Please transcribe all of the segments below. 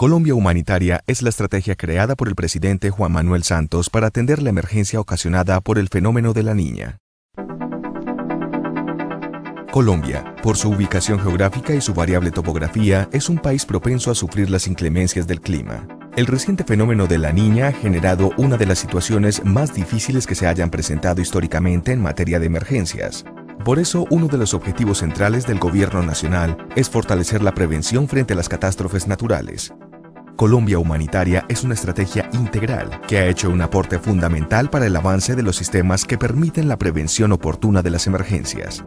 Colombia Humanitaria es la estrategia creada por el presidente Juan Manuel Santos para atender la emergencia ocasionada por el fenómeno de la niña. Colombia, por su ubicación geográfica y su variable topografía, es un país propenso a sufrir las inclemencias del clima. El reciente fenómeno de la niña ha generado una de las situaciones más difíciles que se hayan presentado históricamente en materia de emergencias. Por eso, uno de los objetivos centrales del Gobierno Nacional es fortalecer la prevención frente a las catástrofes naturales. Colombia Humanitaria es una estrategia integral que ha hecho un aporte fundamental para el avance de los sistemas que permiten la prevención oportuna de las emergencias.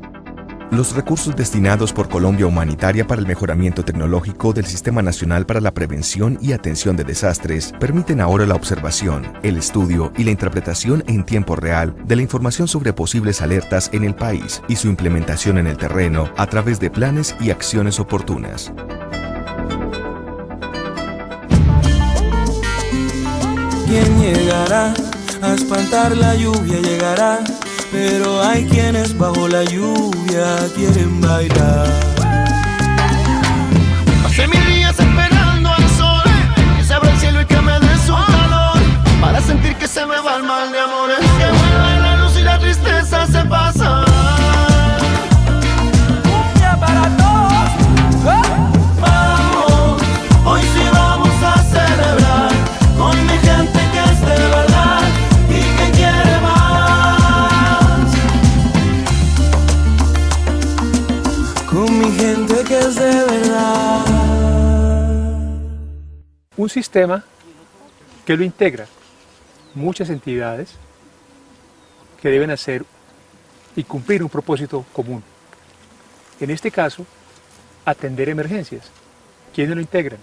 Los recursos destinados por Colombia Humanitaria para el mejoramiento tecnológico del Sistema Nacional para la Prevención y Atención de Desastres permiten ahora la observación, el estudio y la interpretación en tiempo real de la información sobre posibles alertas en el país y su implementación en el terreno a través de planes y acciones oportunas. ¿Quién llegará a espantar la lluvia? Llegará, pero hay quienes bajo la lluvia quieren bailar. Sistema que lo integra muchas entidades que deben hacer y cumplir un propósito común. En este caso, atender emergencias. ¿Quiénes lo integran?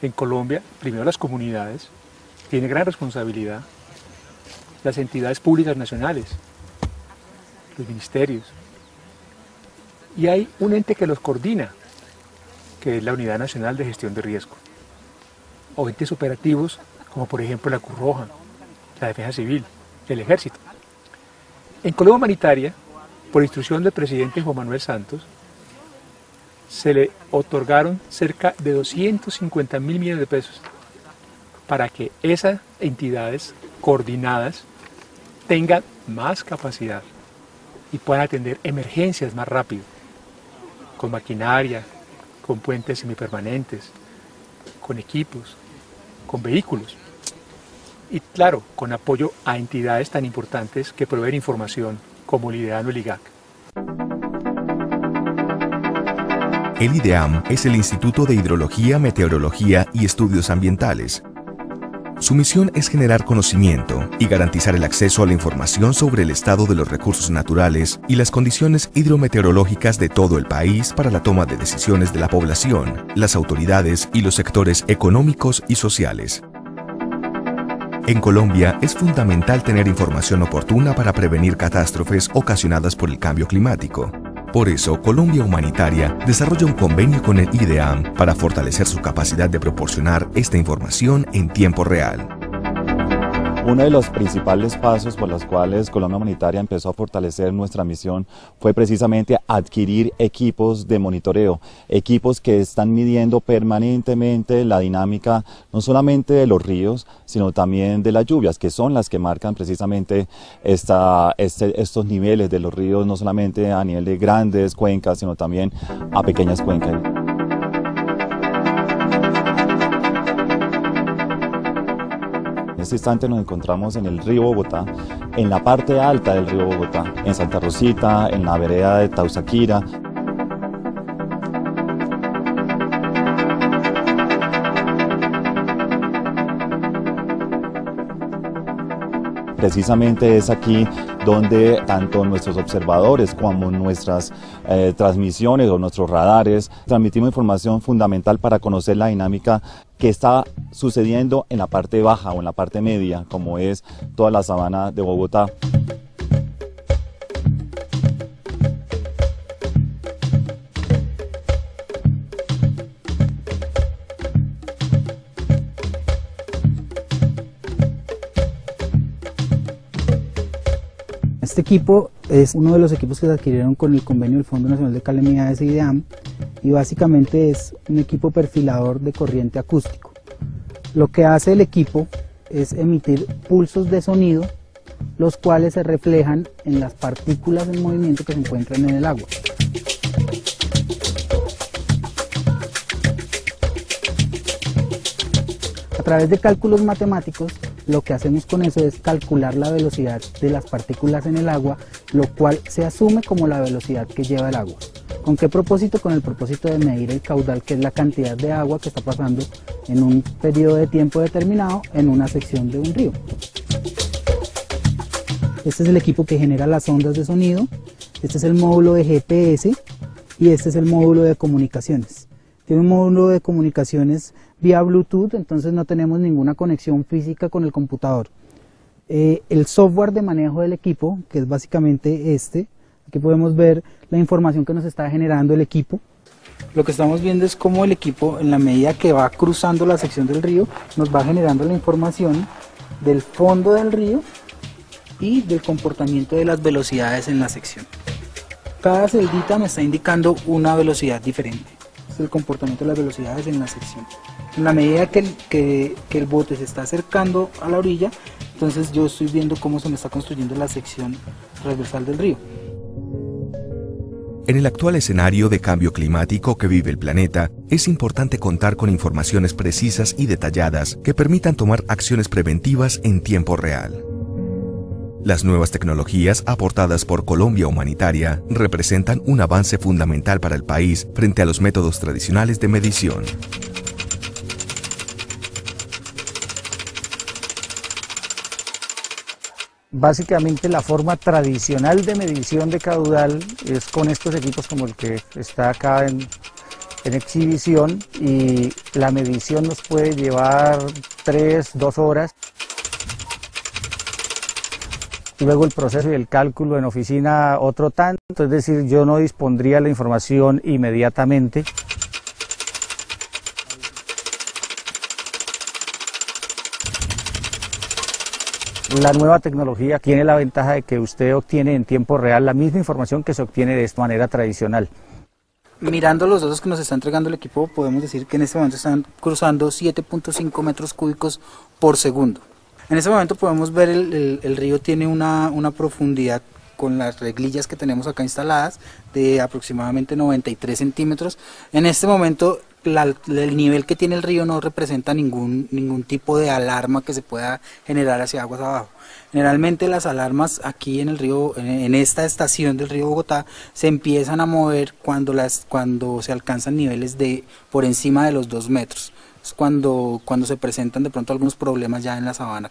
En Colombia, primero las comunidades, tiene gran responsabilidad, las entidades públicas nacionales, los ministerios, y hay un ente que los coordina, que es la Unidad Nacional de Gestión de Riesgo o entes operativos como por ejemplo la Cruz Roja, la Defensa Civil, el Ejército. En Colombia Humanitaria, por instrucción del presidente Juan Manuel Santos, se le otorgaron cerca de 250 mil millones de pesos para que esas entidades coordinadas tengan más capacidad y puedan atender emergencias más rápido, con maquinaria, con puentes semipermanentes, con equipos, con vehículos y claro, con apoyo a entidades tan importantes que proveen información como el IDEAN o el IGAC. El IDEAM es el Instituto de Hidrología, Meteorología y Estudios Ambientales. Su misión es generar conocimiento y garantizar el acceso a la información sobre el estado de los recursos naturales y las condiciones hidrometeorológicas de todo el país para la toma de decisiones de la población, las autoridades y los sectores económicos y sociales. En Colombia es fundamental tener información oportuna para prevenir catástrofes ocasionadas por el cambio climático. Por eso, Colombia Humanitaria desarrolla un convenio con el IDEAM para fortalecer su capacidad de proporcionar esta información en tiempo real. Uno de los principales pasos por los cuales Colombia Humanitaria empezó a fortalecer nuestra misión fue precisamente adquirir equipos de monitoreo, equipos que están midiendo permanentemente la dinámica no solamente de los ríos, sino también de las lluvias, que son las que marcan precisamente esta, este, estos niveles de los ríos, no solamente a nivel de grandes cuencas, sino también a pequeñas cuencas. Este instante nos encontramos en el río Bogotá, en la parte alta del río Bogotá, en Santa Rosita, en la vereda de Tausaquira. Precisamente es aquí donde tanto nuestros observadores como nuestras eh, transmisiones o nuestros radares transmitimos información fundamental para conocer la dinámica que está sucediendo en la parte baja o en la parte media, como es toda la sabana de Bogotá. Este equipo es uno de los equipos que se adquirieron con el convenio del Fondo Nacional de Calamidades IDEAM y básicamente es un equipo perfilador de corriente acústico. Lo que hace el equipo es emitir pulsos de sonido, los cuales se reflejan en las partículas en movimiento que se encuentran en el agua. A través de cálculos matemáticos, lo que hacemos con eso es calcular la velocidad de las partículas en el agua, lo cual se asume como la velocidad que lleva el agua. ¿Con qué propósito? Con el propósito de medir el caudal, que es la cantidad de agua que está pasando en un periodo de tiempo determinado en una sección de un río. Este es el equipo que genera las ondas de sonido, este es el módulo de GPS y este es el módulo de comunicaciones. Tiene un módulo de comunicaciones vía Bluetooth, entonces no tenemos ninguna conexión física con el computador. Eh, el software de manejo del equipo, que es básicamente este, aquí podemos ver la información que nos está generando el equipo. Lo que estamos viendo es cómo el equipo, en la medida que va cruzando la sección del río, nos va generando la información del fondo del río y del comportamiento de las velocidades en la sección. Cada celdita me está indicando una velocidad diferente. es el comportamiento de las velocidades en la sección. En la medida que el, que, que el bote se está acercando a la orilla, entonces yo estoy viendo cómo se me está construyendo la sección transversal del río. En el actual escenario de cambio climático que vive el planeta, es importante contar con informaciones precisas y detalladas que permitan tomar acciones preventivas en tiempo real. Las nuevas tecnologías aportadas por Colombia Humanitaria representan un avance fundamental para el país frente a los métodos tradicionales de medición. Básicamente la forma tradicional de medición de caudal es con estos equipos como el que está acá en, en exhibición y la medición nos puede llevar 3, 2 horas. Luego el proceso y el cálculo en oficina otro tanto, es decir, yo no dispondría la información inmediatamente. La nueva tecnología tiene la ventaja de que usted obtiene en tiempo real la misma información que se obtiene de esta manera tradicional. Mirando los datos que nos está entregando el equipo, podemos decir que en este momento están cruzando 7.5 metros cúbicos por segundo. En este momento podemos ver el, el, el río tiene una, una profundidad con las reglillas que tenemos acá instaladas de aproximadamente 93 centímetros. En este momento el nivel que tiene el río no representa ningún, ningún tipo de alarma que se pueda generar hacia aguas abajo. Generalmente las alarmas aquí en el río, en esta estación del río Bogotá, se empiezan a mover cuando, las, cuando se alcanzan niveles de por encima de los dos metros. Es cuando, cuando se presentan de pronto algunos problemas ya en la sabana.